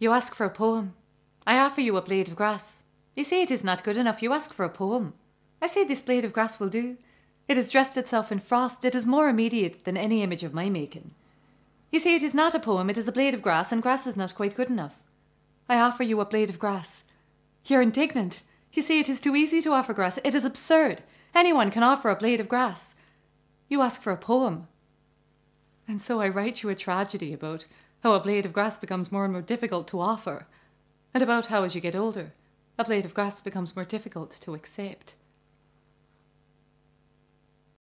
You ask for a poem. I offer you a blade of grass. You say it is not good enough. You ask for a poem. I say this blade of grass will do. It has dressed itself in frost. It is more immediate than any image of my making. You say it is not a poem, it is a blade of grass, and grass is not quite good enough. I offer you a blade of grass. You're indignant. You say it is too easy to offer grass. It is absurd. Anyone can offer a blade of grass. You ask for a poem. And so I write you a tragedy about how a blade of grass becomes more and more difficult to offer, and about how, as you get older, a blade of grass becomes more difficult to accept.